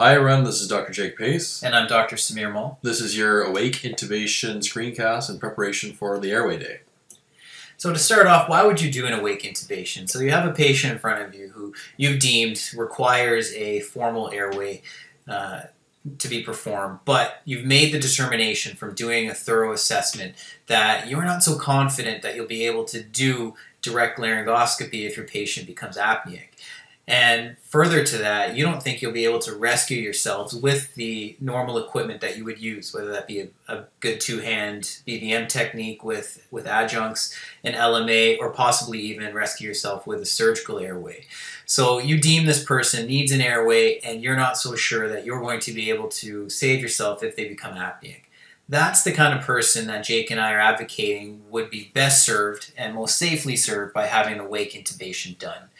Hi everyone, this is Dr. Jake Pace. And I'm Dr. Samir Mall. This is your Awake Intubation screencast in preparation for the Airway Day. So to start off, why would you do an awake intubation? So you have a patient in front of you who you've deemed requires a formal airway uh, to be performed, but you've made the determination from doing a thorough assessment that you're not so confident that you'll be able to do direct laryngoscopy if your patient becomes apneic. And further to that, you don't think you'll be able to rescue yourselves with the normal equipment that you would use, whether that be a, a good two-hand BVM technique with, with adjuncts, an LMA, or possibly even rescue yourself with a surgical airway. So you deem this person needs an airway and you're not so sure that you're going to be able to save yourself if they become apneic. That's the kind of person that Jake and I are advocating would be best served and most safely served by having an awake intubation done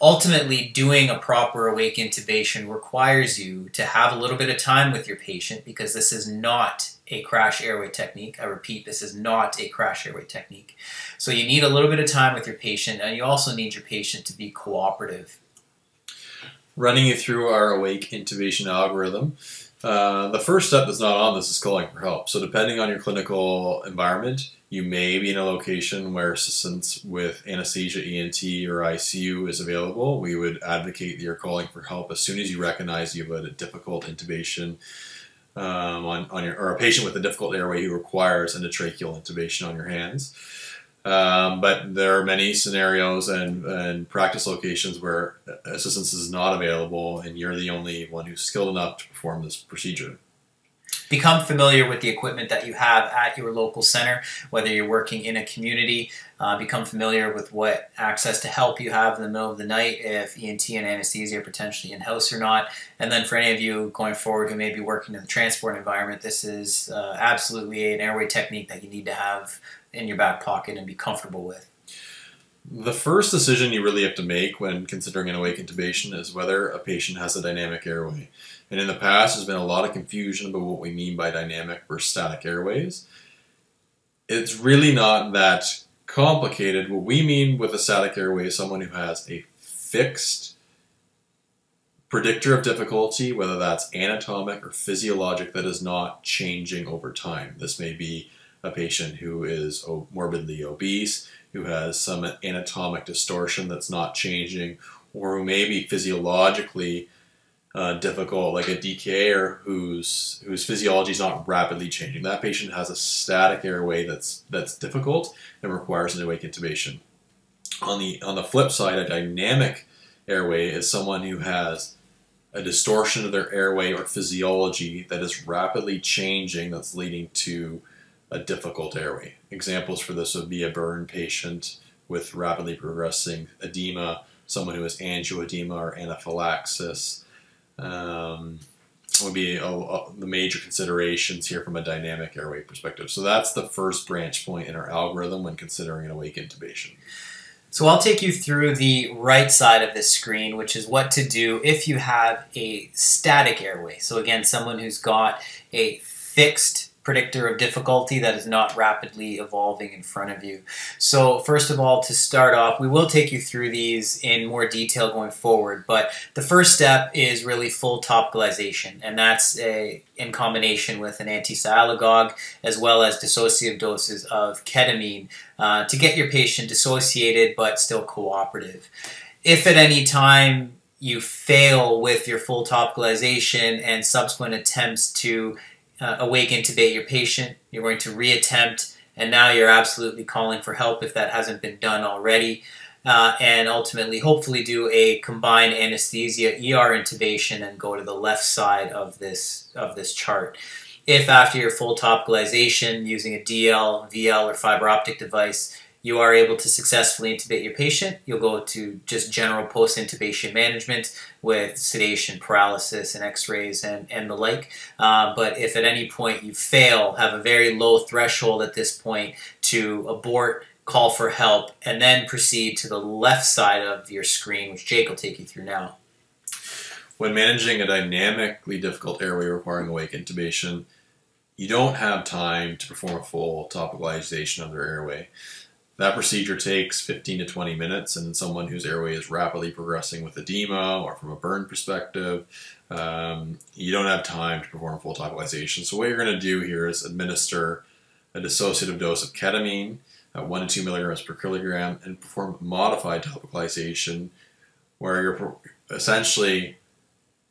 ultimately doing a proper awake intubation requires you to have a little bit of time with your patient because this is not a crash airway technique. I repeat, this is not a crash airway technique. So you need a little bit of time with your patient and you also need your patient to be cooperative. Running you through our awake intubation algorithm, uh, the first step that's not on this is calling for help. So depending on your clinical environment, you may be in a location where assistance with anesthesia, ENT, or ICU is available. We would advocate that you're calling for help as soon as you recognize you have a difficult intubation um, on, on your, or a patient with a difficult airway who requires endotracheal intubation on your hands. Um, but there are many scenarios and, and practice locations where assistance is not available and you're the only one who's skilled enough to perform this procedure. Become familiar with the equipment that you have at your local center, whether you're working in a community. Uh, become familiar with what access to help you have in the middle of the night, if ENT and anesthesia are potentially in house or not. And then for any of you going forward who may be working in the transport environment, this is uh, absolutely an airway technique that you need to have in your back pocket and be comfortable with. The first decision you really have to make when considering an awake intubation is whether a patient has a dynamic airway. And in the past, there's been a lot of confusion about what we mean by dynamic versus static airways. It's really not that complicated. What we mean with a static airway is someone who has a fixed predictor of difficulty, whether that's anatomic or physiologic, that is not changing over time. This may be a patient who is morbidly obese, who has some anatomic distortion that's not changing, or who may be physiologically uh, difficult, like a DKA or whose whose physiology is not rapidly changing. That patient has a static airway that's that's difficult and requires an awake intubation. On the on the flip side, a dynamic airway is someone who has a distortion of their airway or physiology that is rapidly changing that's leading to a difficult airway. Examples for this would be a burn patient with rapidly progressing edema, someone who has angioedema or anaphylaxis. Um, would be a, a, the major considerations here from a dynamic airway perspective. So that's the first branch point in our algorithm when considering an awake intubation. So I'll take you through the right side of this screen, which is what to do if you have a static airway. So again, someone who's got a fixed predictor of difficulty that is not rapidly evolving in front of you. So first of all, to start off, we will take you through these in more detail going forward, but the first step is really full topicalization, and that's a, in combination with an anti-sialagogue as well as dissociative doses of ketamine uh, to get your patient dissociated but still cooperative. If at any time you fail with your full topicalization and subsequent attempts to uh, awake intubate your patient. You're going to reattempt, and now you're absolutely calling for help if that hasn't been done already. Uh, and ultimately, hopefully, do a combined anesthesia ER intubation and go to the left side of this of this chart. If after your full topicalization using a DL, VL, or fiber optic device, you are able to successfully intubate your patient, you'll go to just general post-intubation management with sedation, paralysis, and x-rays and, and the like. Uh, but if at any point you fail, have a very low threshold at this point to abort, call for help, and then proceed to the left side of your screen, which Jake will take you through now. When managing a dynamically difficult airway requiring awake intubation, you don't have time to perform a full topicalization of their airway That procedure takes 15 to 20 minutes, and someone whose airway is rapidly progressing with edema or from a burn perspective, um, you don't have time to perform full topicalization. So, what you're going to do here is administer a dissociative dose of ketamine at 1 to 2 milligrams per kilogram and perform modified topicalization where you're essentially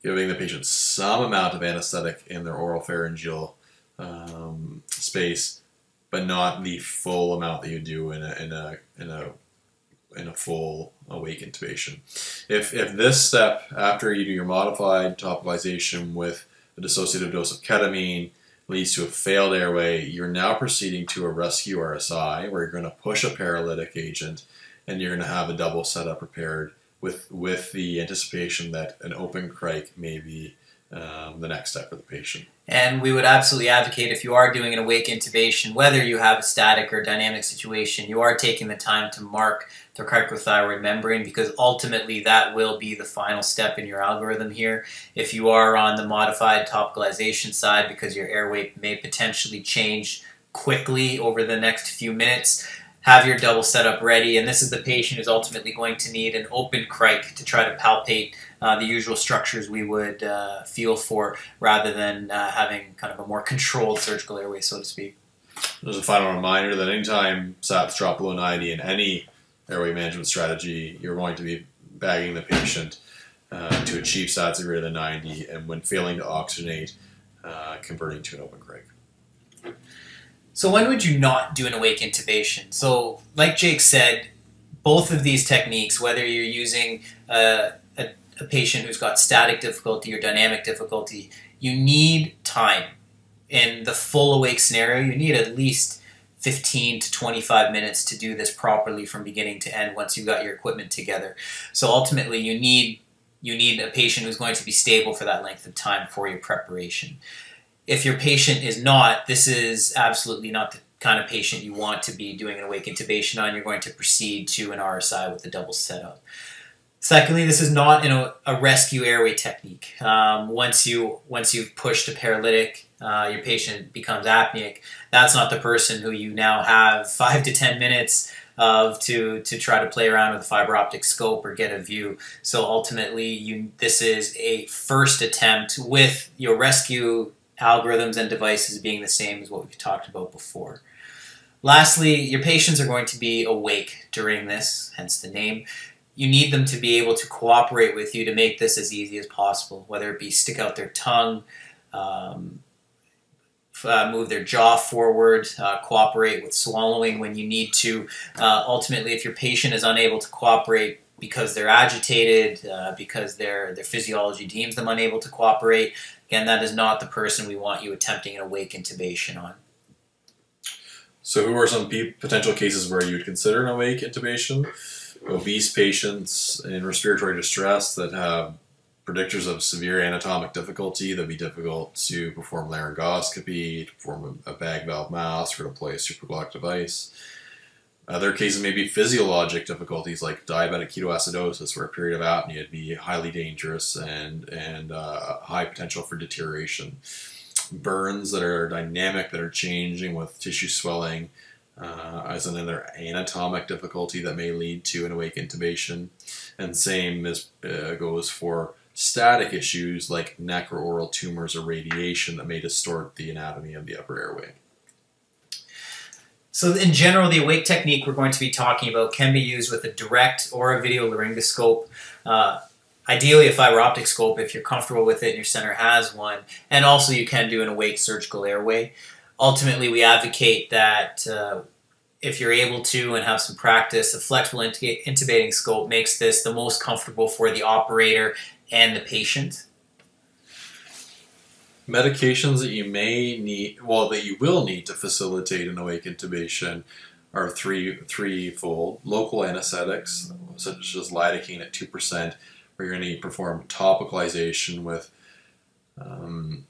giving the patient some amount of anesthetic in their oral pharyngeal um, space, but not the full amount that you do in a in a in a in a full awake intubation. If if this step after you do your modified topicalization with a dissociative dose of ketamine leads to a failed airway, you're now proceeding to a rescue RSI where you're going to push a paralytic agent and you're going to have a double setup prepared with with the anticipation that an open cric may be um, the next step for the patient. And we would absolutely advocate if you are doing an awake intubation, whether you have a static or dynamic situation, you are taking the time to mark the cricothyroid membrane because ultimately that will be the final step in your algorithm here. If you are on the modified topicalization side because your airway may potentially change quickly over the next few minutes, have your double setup ready, and this is the patient who's ultimately going to need an open cric to try to palpate uh, the usual structures we would uh, feel for rather than uh, having kind of a more controlled surgical airway, so to speak. There's a final reminder that anytime SATs drop below 90 in any airway management strategy, you're going to be bagging the patient uh, to achieve SATs greater than 90, and when failing to oxygenate, uh, converting to an open cric. So when would you not do an awake intubation? So like Jake said, both of these techniques, whether you're using a, a, a patient who's got static difficulty or dynamic difficulty, you need time. In the full awake scenario, you need at least 15 to 25 minutes to do this properly from beginning to end once you've got your equipment together. So ultimately, you need you need a patient who's going to be stable for that length of time for your preparation if your patient is not, this is absolutely not the kind of patient you want to be doing an awake intubation on. You're going to proceed to an RSI with the double setup. Secondly, this is not a, a rescue airway technique. Um, once you once you've pushed a paralytic, uh, your patient becomes apneic. That's not the person who you now have five to ten minutes of to to try to play around with a fiber optic scope or get a view. So ultimately, you this is a first attempt with your rescue algorithms and devices being the same as what we've talked about before. Lastly, your patients are going to be awake during this, hence the name. You need them to be able to cooperate with you to make this as easy as possible, whether it be stick out their tongue, um, uh, move their jaw forward, uh, cooperate with swallowing when you need to. Uh, ultimately, if your patient is unable to cooperate because they're agitated, uh, because their their physiology deems them unable to cooperate, Again, that is not the person we want you attempting an awake intubation on. So, who are some potential cases where you would consider an awake intubation? Obese patients in respiratory distress that have predictors of severe anatomic difficulty that would be difficult to perform laryngoscopy, to perform a bag valve mask, or to place a supraglottic device. Other cases may be physiologic difficulties like diabetic ketoacidosis, where a period of apnea would be highly dangerous and and uh, high potential for deterioration. Burns that are dynamic, that are changing with tissue swelling, uh, as another anatomic difficulty that may lead to an awake intubation. And same as uh, goes for static issues like neck or oral tumors or radiation that may distort the anatomy of the upper airway. So in general, the awake technique we're going to be talking about can be used with a direct or a video laryngoscope. Uh, ideally a fiber optic scope if you're comfortable with it and your center has one. And also you can do an awake surgical airway. Ultimately, we advocate that uh, if you're able to and have some practice, a flexible intubating scope makes this the most comfortable for the operator and the patient medications that you may need, well, that you will need to facilitate an awake intubation are three threefold. Local anesthetics, such as lidocaine at 2%, where you're going to perform topicalization with um,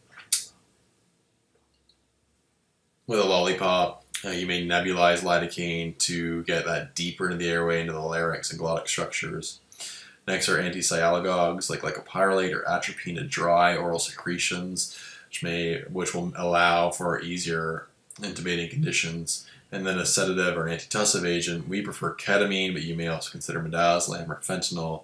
with a lollipop. Uh, you may nebulize lidocaine to get that deeper into the airway, into the larynx and glottic structures. Next are antisialagogues like glycopyrrolate or atropine to dry oral secretions, which may which will allow for easier intubating conditions. and then a sedative or an antitussive agent. We prefer ketamine, but you may also consider midazolam or fentanyl.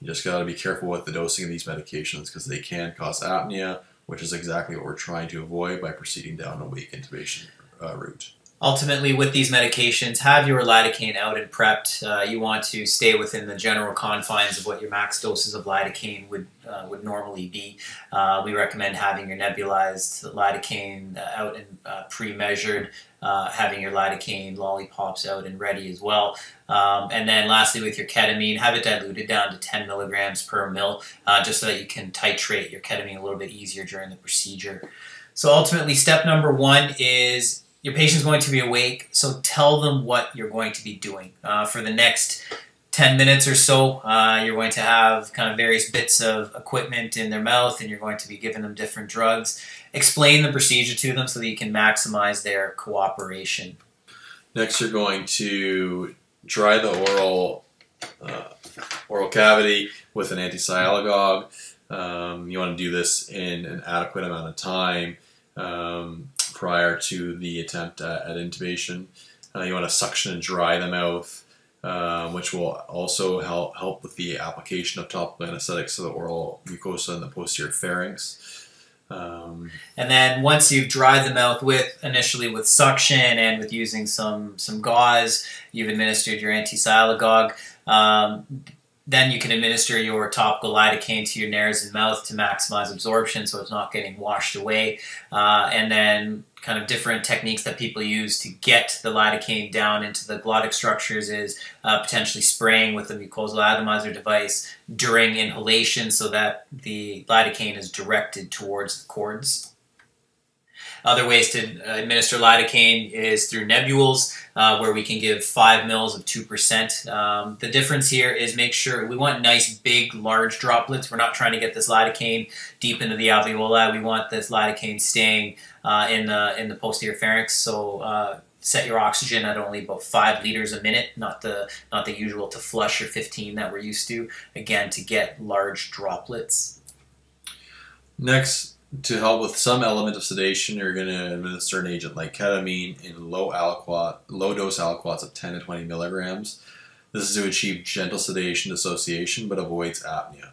You just got to be careful with the dosing of these medications because they can cause apnea, which is exactly what we're trying to avoid by proceeding down awake intubation uh, route. Ultimately, with these medications, have your lidocaine out and prepped. Uh, you want to stay within the general confines of what your max doses of lidocaine would uh, would normally be. Uh, we recommend having your nebulized lidocaine uh, out and uh, pre-measured, uh, having your lidocaine lollipops out and ready as well. Um, and then lastly, with your ketamine, have it diluted down to 10 milligrams per mil, just so that you can titrate your ketamine a little bit easier during the procedure. So ultimately, step number one is your patient's going to be awake, so tell them what you're going to be doing. Uh, for the next 10 minutes or so, uh, you're going to have kind of various bits of equipment in their mouth and you're going to be giving them different drugs. Explain the procedure to them so that you can maximize their cooperation. Next, you're going to dry the oral uh, oral cavity with an antisialagogue. Um, you want to do this in an adequate amount of time. Um, prior to the attempt at, at intubation. Uh, you want to suction and dry the mouth, um, which will also help help with the application of topical anesthetics to the oral mucosa and the posterior pharynx. Um, and then once you've dried the mouth with initially with suction and with using some some gauze, you've administered your antisialagogue. Um, then you can administer your topical lidocaine to your nares and mouth to maximize absorption so it's not getting washed away. Uh, and then kind of different techniques that people use to get the lidocaine down into the glottic structures is uh, potentially spraying with a mucosal atomizer device during inhalation so that the lidocaine is directed towards the cords. Other ways to administer lidocaine is through nebules, uh, where we can give 5 mils of 2%. Um, the difference here is make sure we want nice, big, large droplets. We're not trying to get this lidocaine deep into the alveoli. We want this lidocaine staying uh, in, the, in the posterior pharynx. So uh, set your oxygen at only about five liters a minute, not the not the usual to flush or 15 that we're used to. Again, to get large droplets. Next, to help with some element of sedation, you're going to administer an agent like ketamine in low aliquot, low dose aliquots of 10 to 20 milligrams. This is to achieve gentle sedation dissociation, but avoids apnea.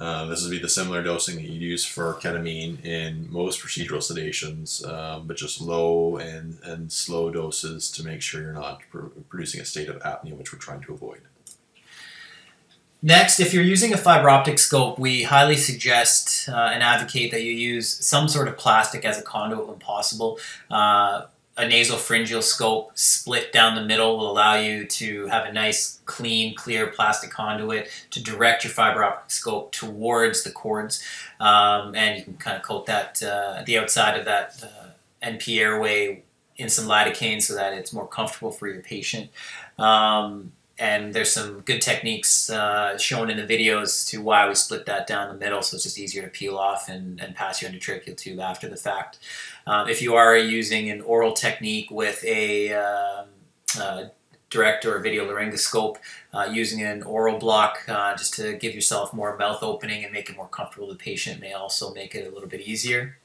Uh, this would be the similar dosing that you'd use for ketamine in most procedural sedations, um, but just low and, and slow doses to make sure you're not pr producing a state of apnea, which we're trying to avoid. Next, if you're using a fiber optic scope, we highly suggest uh, and advocate that you use some sort of plastic as a conduit when possible. Uh, a nasopharyngeal scope split down the middle will allow you to have a nice, clean, clear plastic conduit to direct your fiber optic scope towards the cords. Um, and you can kind of coat that, uh, the outside of that uh, NP airway in some lidocaine so that it's more comfortable for your patient. Um, and there's some good techniques uh, shown in the videos to why we split that down the middle so it's just easier to peel off and, and pass your endotracheal tube after the fact. Um, if you are using an oral technique with a uh, uh, direct or video laryngoscope, uh, using an oral block uh, just to give yourself more mouth opening and make it more comfortable to the patient may also make it a little bit easier.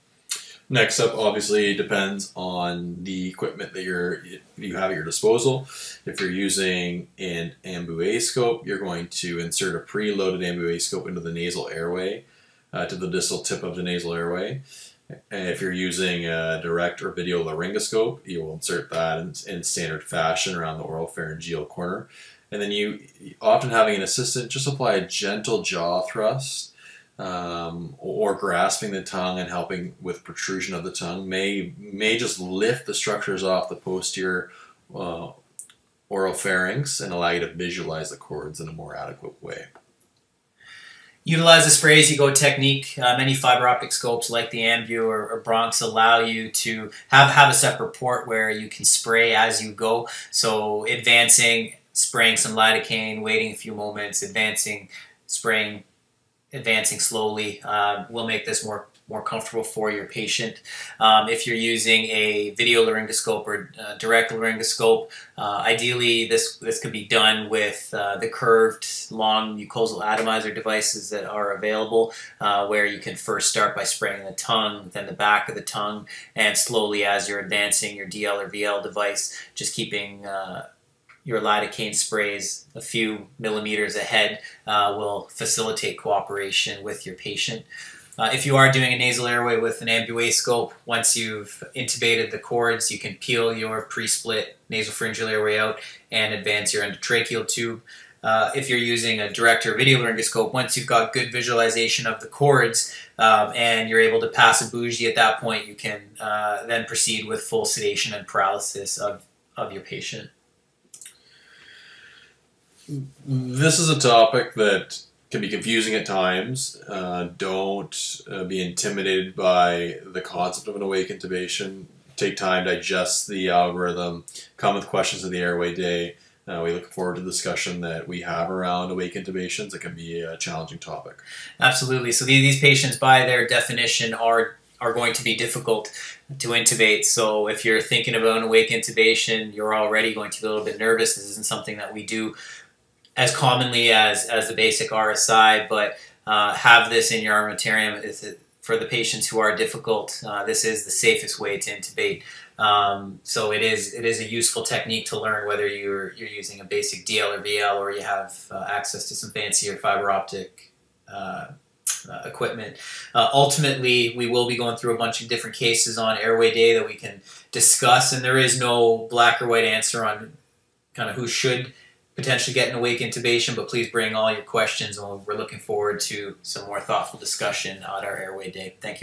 Next up, obviously, depends on the equipment that you're you have at your disposal. If you're using an Ambu scope, you're going to insert a preloaded Ambu scope into the nasal airway uh, to the distal tip of the nasal airway. And if you're using a direct or video laryngoscope, you will insert that in, in standard fashion around the oral pharyngeal corner. And then you, often having an assistant, just apply a gentle jaw thrust um, or grasping the tongue and helping with protrusion of the tongue may may just lift the structures off the posterior uh, oral pharynx and allow you to visualize the cords in a more adequate way. Utilize the spray as you go technique. Uh, many fiber optic scopes like the Ambu or, or, Bronx allow you to have, have a separate port where you can spray as you go. So advancing, spraying some lidocaine, waiting a few moments, advancing, spraying advancing slowly uh, will make this more more comfortable for your patient. Um, if you're using a video laryngoscope or uh, direct laryngoscope, uh, ideally this this could be done with uh, the curved long mucosal atomizer devices that are available, uh, where you can first start by spraying the tongue, then the back of the tongue, and slowly as you're advancing your DL or VL device, just keeping uh, your lidocaine sprays a few millimeters ahead uh, will facilitate cooperation with your patient. Uh, if you are doing a nasal airway with an ambuoscope, once you've intubated the cords, you can peel your pre-split nasal nasopharyngeal airway out and advance your endotracheal tube. Uh, if you're using a direct or video laryngoscope, once you've got good visualization of the cords um, and you're able to pass a bougie at that point, you can uh, then proceed with full sedation and paralysis of, of your patient. This is a topic that can be confusing at times. Uh, don't uh, be intimidated by the concept of an awake intubation. Take time, digest the algorithm, come with questions of the airway day. Uh, we look forward to the discussion that we have around awake intubations. It can be a challenging topic. Absolutely. So these patients, by their definition, are are going to be difficult to intubate. So if you're thinking about an awake intubation, you're already going to be a little bit nervous. This isn't something that we do as commonly as as the basic RSI, but uh, have this in your armamentarium for the patients who are difficult. Uh, this is the safest way to intubate. Um, so it is it is a useful technique to learn whether you're you're using a basic DL or VL or you have uh, access to some fancier fiber optic. Uh, uh, equipment. Uh, ultimately, we will be going through a bunch of different cases on Airway Day that we can discuss, and there is no black or white answer on kind of who should potentially get an awake intubation, but please bring all your questions, and we're looking forward to some more thoughtful discussion at our Airway Day. Thank you.